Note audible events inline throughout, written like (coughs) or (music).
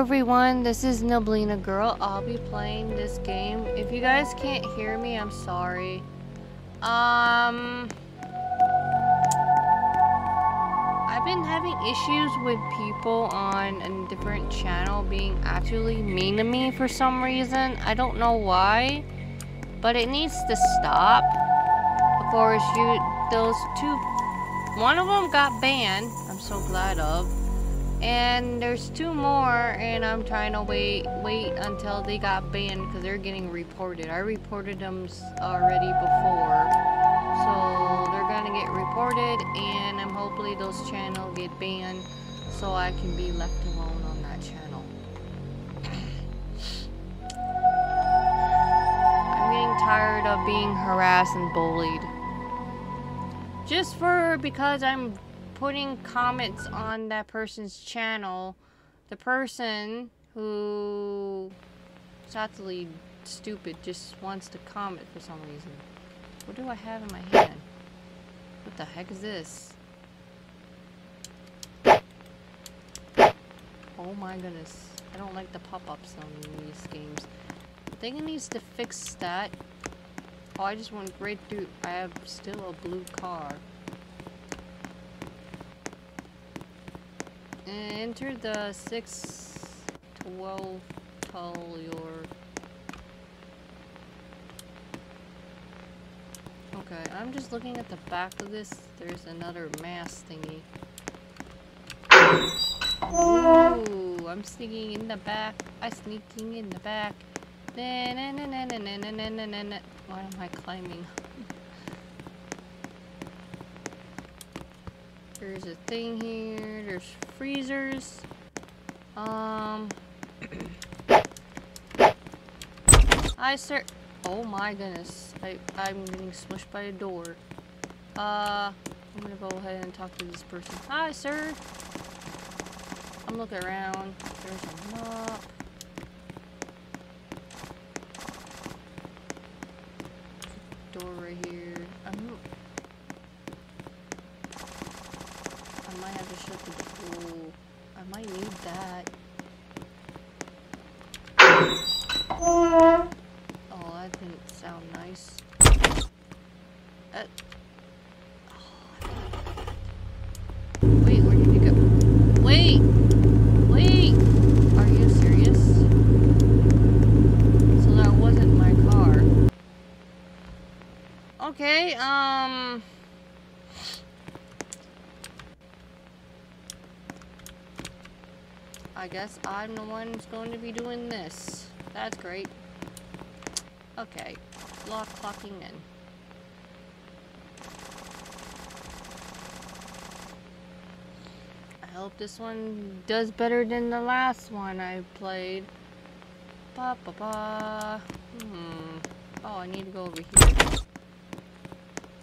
everyone, this is Neblina Girl. I'll be playing this game. If you guys can't hear me, I'm sorry. Um... I've been having issues with people on a different channel being actually mean to me for some reason. I don't know why, but it needs to stop. Of course, you those two, one of them got banned. I'm so glad of. And there's two more, and I'm trying to wait wait until they got banned because they're getting reported. I reported them already before, so they're gonna get reported, and I'm hopefully those channels get banned so I can be left alone on that channel. I'm getting tired of being harassed and bullied. Just for because I'm putting comments on that person's channel, the person who actually stupid just wants to comment for some reason. What do I have in my hand? What the heck is this? Oh my goodness. I don't like the pop-ups on these games. I think it needs to fix that. Oh, I just went right through. I have still a blue car. Enter the 612 tall your Okay, I'm just looking at the back of this. There's another mass thingy. Ooh, I'm sneaking in the back. I'm sneaking in the back. Na na na na na na na na na. Why am I climbing? There's a thing here. There's freezers. Um. (coughs) Hi, sir. Oh my goodness. I, I'm getting smushed by a door. Uh, I'm gonna go ahead and talk to this person. Hi, sir. I'm looking around. There's a mop. Door right here. I'm I might have to shut the door. I might need that. Oh, that didn't sound Uh, Wait, you go? Wait! Wait! Are you serious? So that wasn't my car. Okay, um... I guess I'm the one who's going to be doing this. That's great. Okay, lock clocking in. I hope this one does better than the last one I played. Ba ba ba. Hmm. Oh, I need to go over here.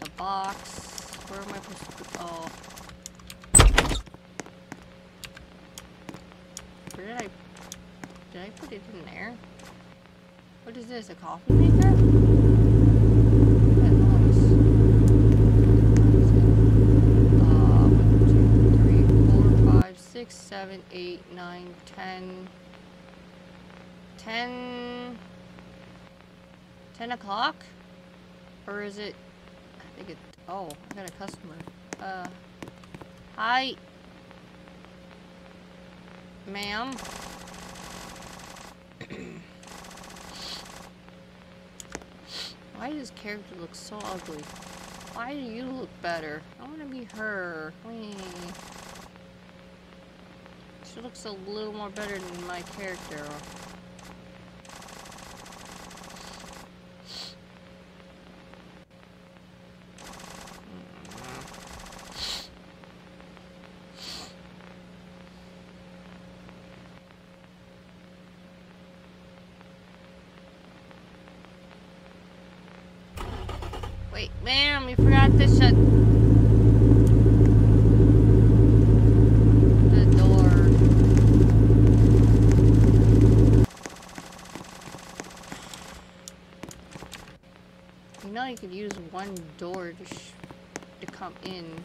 The box. Where am I supposed to? go? Oh. Where did I... Did I put it in there? What is this, a coffee maker? What noise? Uh, one, two, three, four, five, six, seven, eight, nine, ten... Ten... Ten o'clock? Or is it... I think it... Oh, I got a customer. Uh... Hi... Ma'am? Why does character look so ugly? Why do you look better? I want to be her. She looks a little more better than my character. Wait, ma'am, you forgot to shut the door. You know you could use one door to, to come in.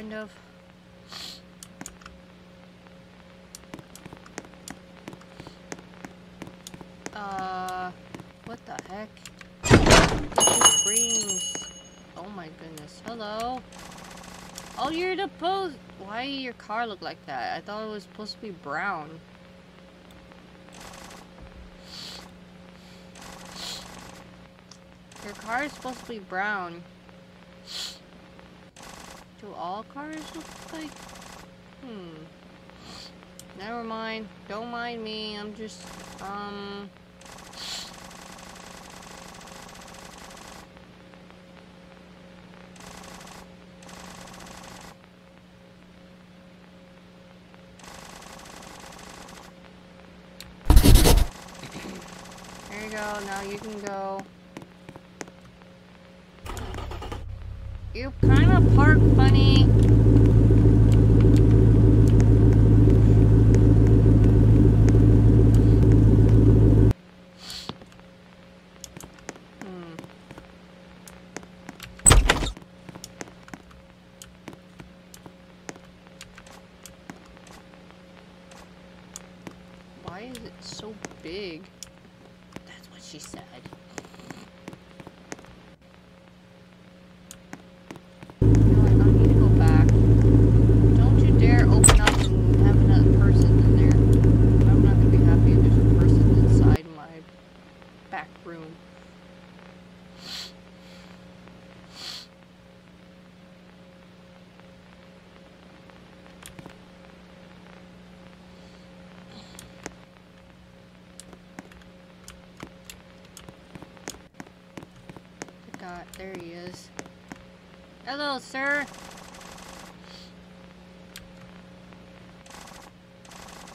kind of. Uh, what the heck? This brings. Oh my goodness. Hello. Oh, you're the post. Why your car look like that? I thought it was supposed to be brown. Your car is supposed to be brown. Do all cars look like? Hmm. Never mind. Don't mind me. I'm just, um... There you go. You can go. You kind of park funny. Hmm. Why is it so big? That's what she said. You know what, I need to go back. Don't you dare open up and have another person in there. I'm not gonna be happy if there's a person inside my back room. God, there he is. Hello, sir.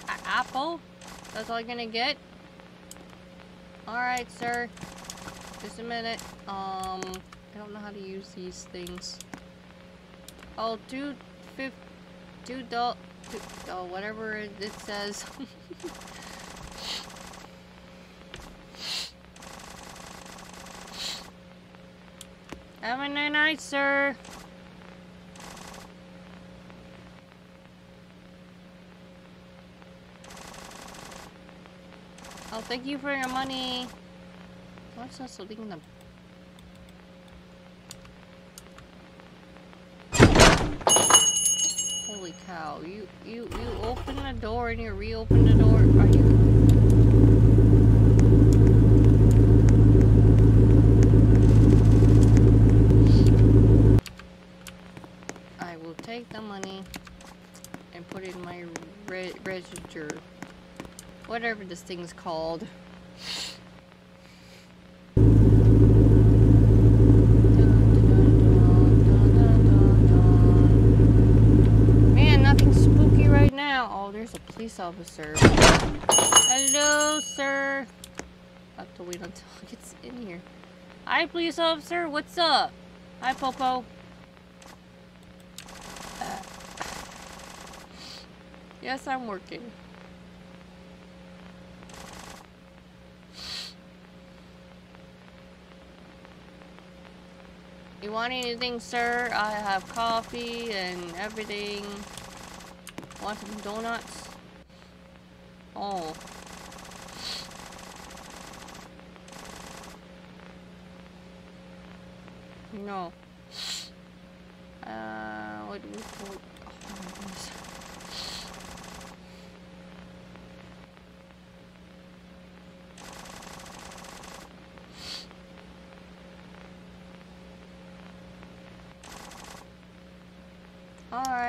A apple? That's all you're gonna get? Alright, sir. Just a minute. Um, I don't know how to use these things. Oh, two, fif, two doll, two, oh, whatever it says. (laughs) Have a nice night, sir. Oh, thank you for your money. What's also leaving them? Holy cow! You you you open the door and you reopen the door. Are you? I will take the money and put it in my re register. Whatever this thing's called. Man, nothing spooky right now. Oh, there's a police officer. Hello, sir. I have to wait until he gets in here. Hi, police officer. What's up? Hi, Popo. Yes, I'm working. You want anything, sir? I have coffee and everything. Want some donuts? Oh. No. Uh, what do we call? Oh my goodness.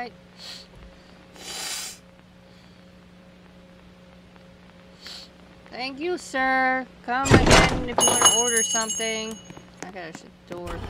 Alright. Thank you, sir. Come again if you want to order something. I shut the door.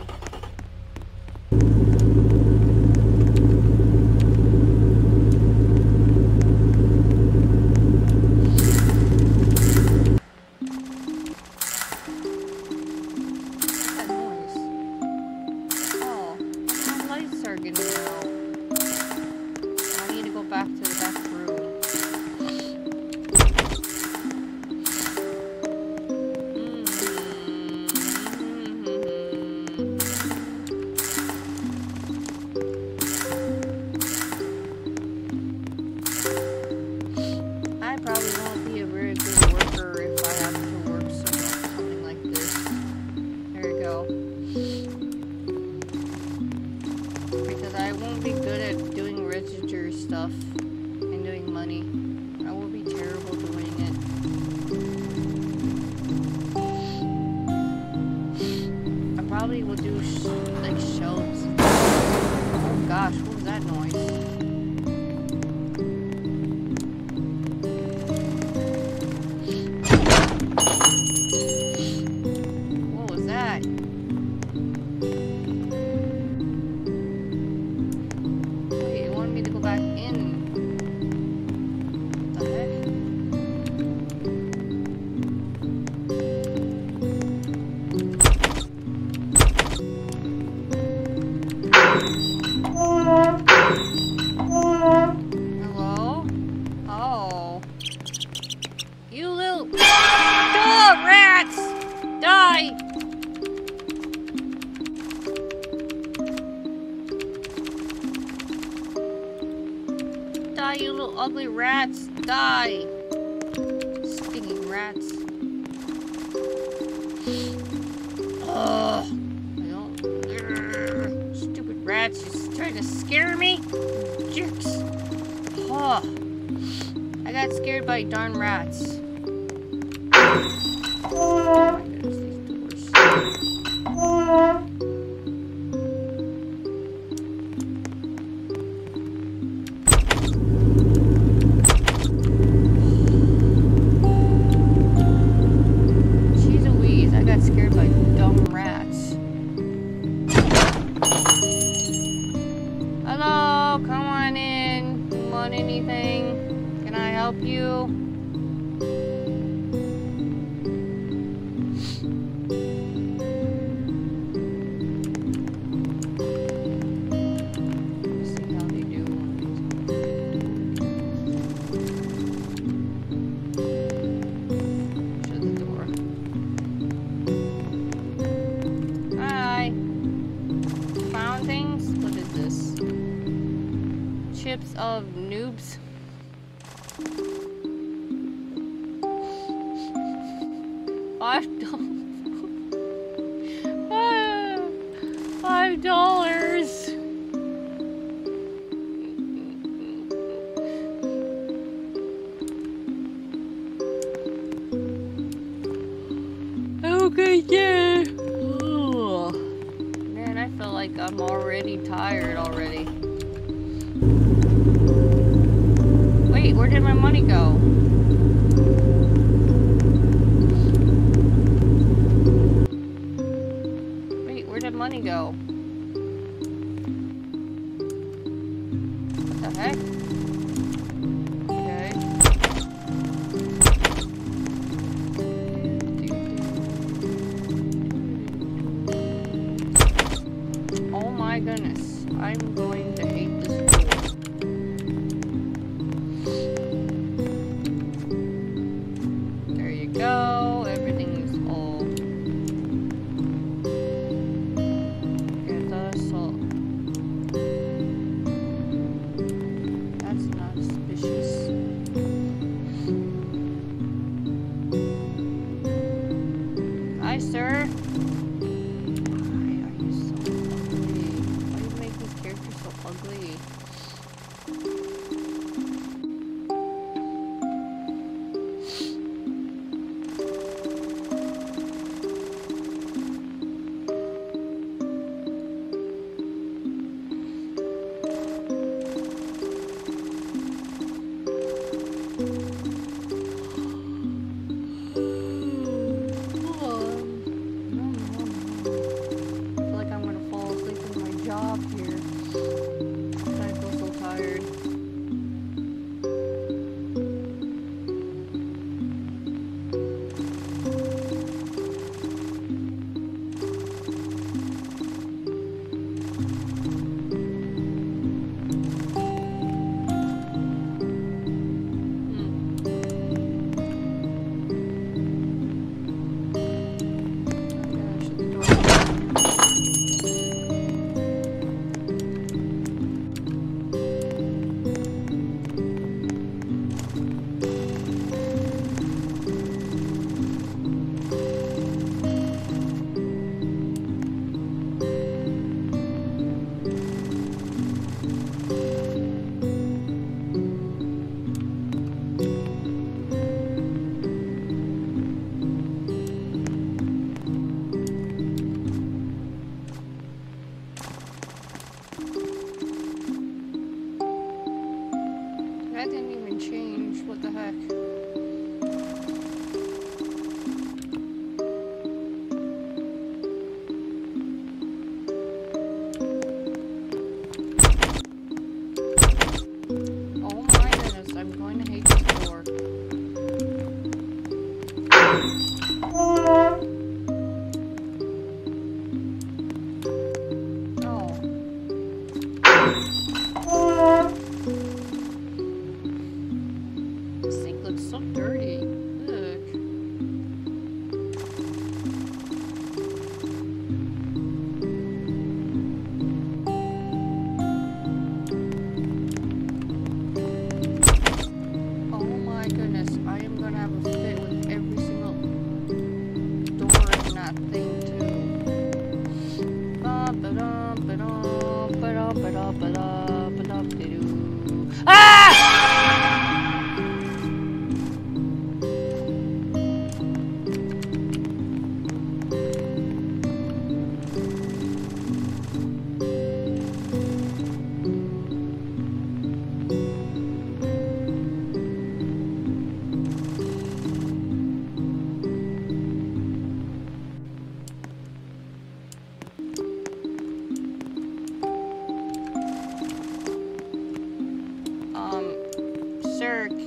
Trying to scare me? Jerks. Oh. I got scared by darn rats. of noobs.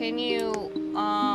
Continue. you, um...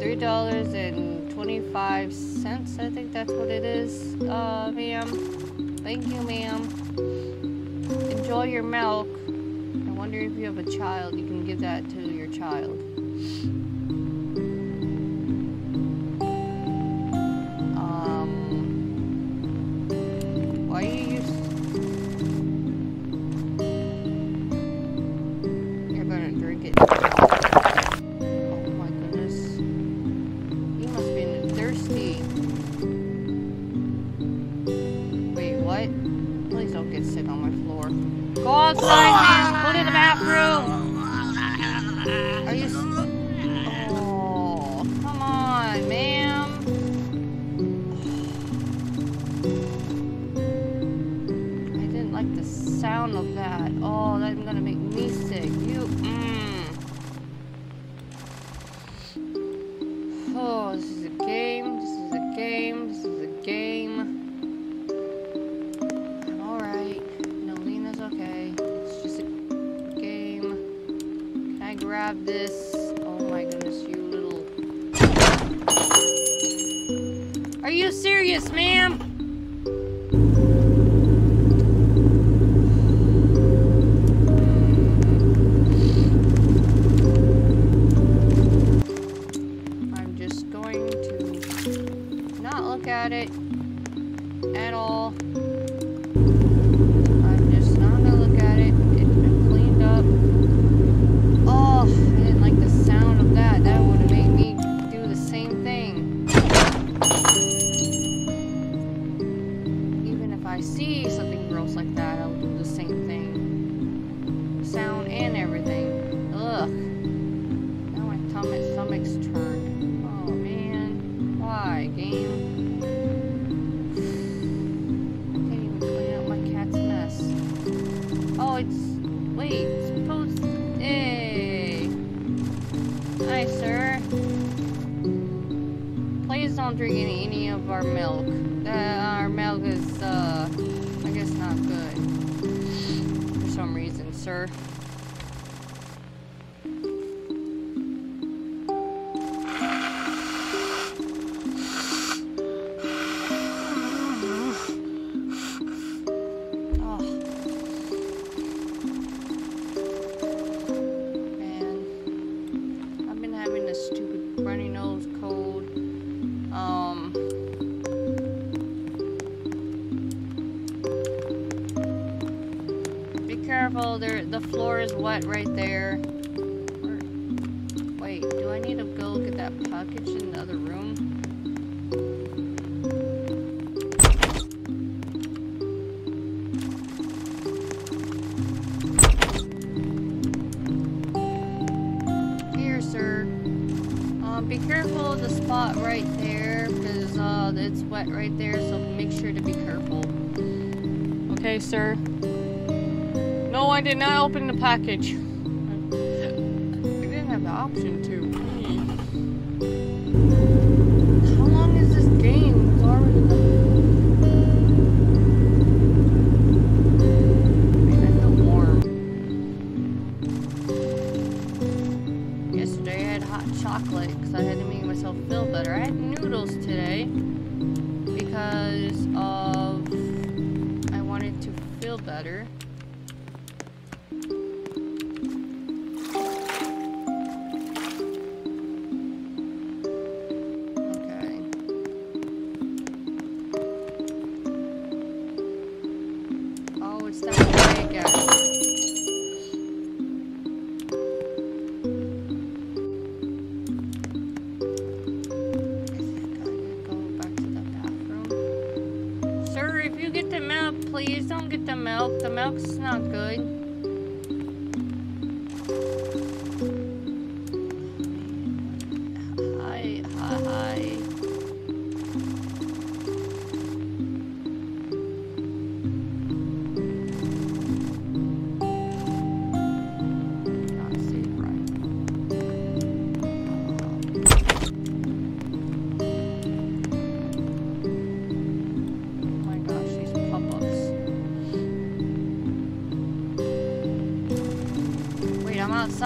three dollars and twenty-five cents. I think that's what it is, uh, ma'am. Thank you, ma'am. Enjoy your milk. I wonder if you have a child. You can give that to your child. I see something gross like that, I will do the same thing. Sound and everything. Ugh. Now my tummy stomach's turned. Oh man. Why, game? Can't even clean up my cat's mess. Oh, it's... Wait, Post. Hey! Hi, sir. Please don't drink any of our milk. Careful, there the floor is wet right there. Wait, do I need to go get that package in the other room? Here, sir. Um, be careful of the spot right there, because uh, it's wet right there, so make sure to be careful. Okay, sir. No, I did not open the package. I didn't have the option to. How long is this game? It's already Man, I feel warm. Yesterday I had hot chocolate because I had to make myself feel better. I had noodles today because of I wanted to feel better.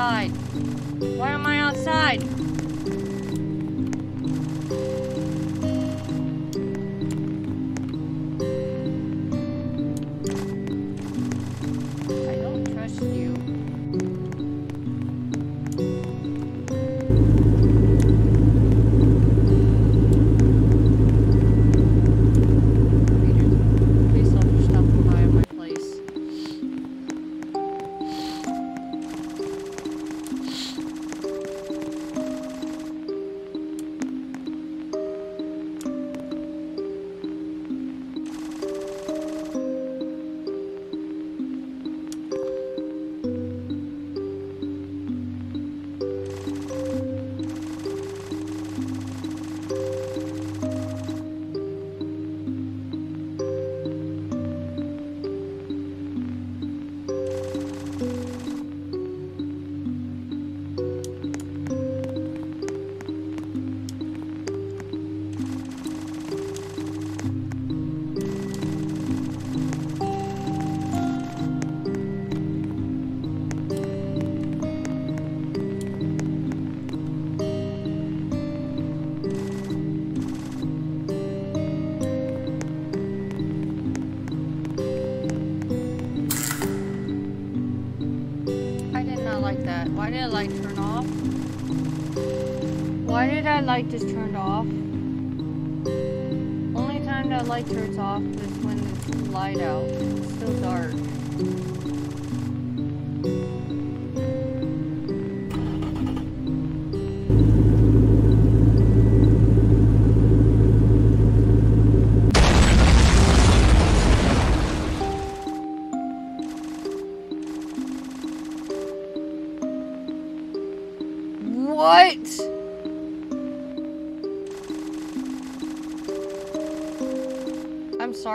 Outside. Why am I outside? Off? Why did that light just turn off? Only time that light turns off is when it's light out. It's still dark.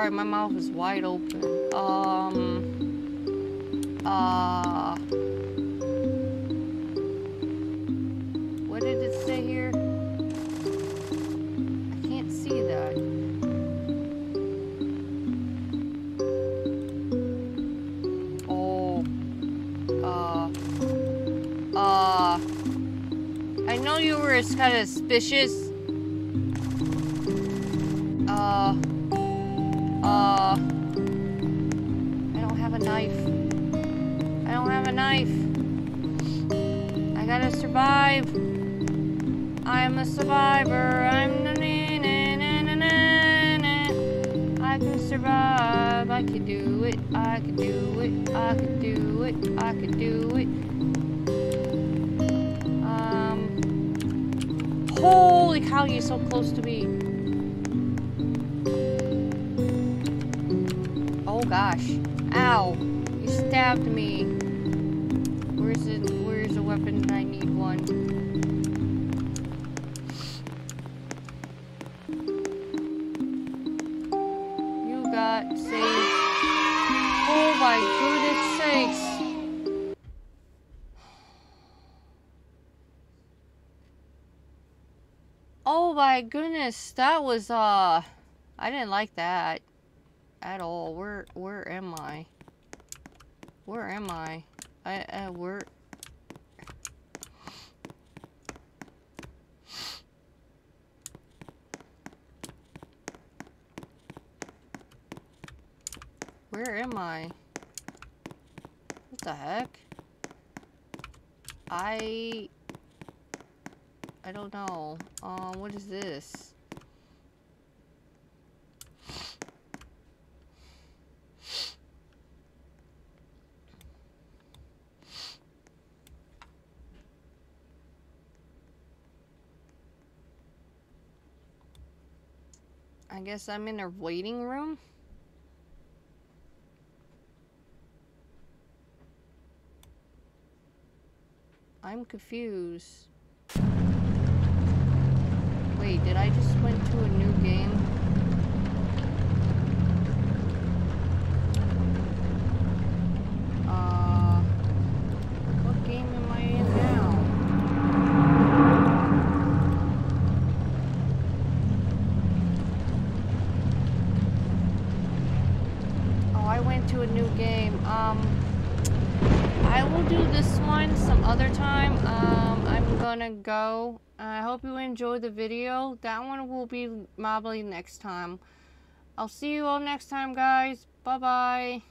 Sorry, my mouth is wide open. Um. Uh... What did it say here? I can't see that. Oh. Uh... Uh... I know you were kind of suspicious. Uh... I gotta survive. I'm a survivor. I'm na na na na na na. I can survive. I can do it. I can do it. I can do it. I can do it. Um. Holy cow! You're so close to me. Oh gosh. Ow. You stabbed me. Got. Oh my goodness sakes. Oh my goodness, that was uh I didn't like that at all. Where where am I? Where am I? I uh where Where am I? What the heck? I I don't know. Um, what is this? I guess I'm in a waiting room. I'm confused. Wait, did I just went to a new game? Uh, what game am I in now? Oh, I went to a new game. Um, I will do this one some other time. Um, I'm gonna go. I hope you enjoyed the video. That one will be probably next time. I'll see you all next time, guys. Bye-bye.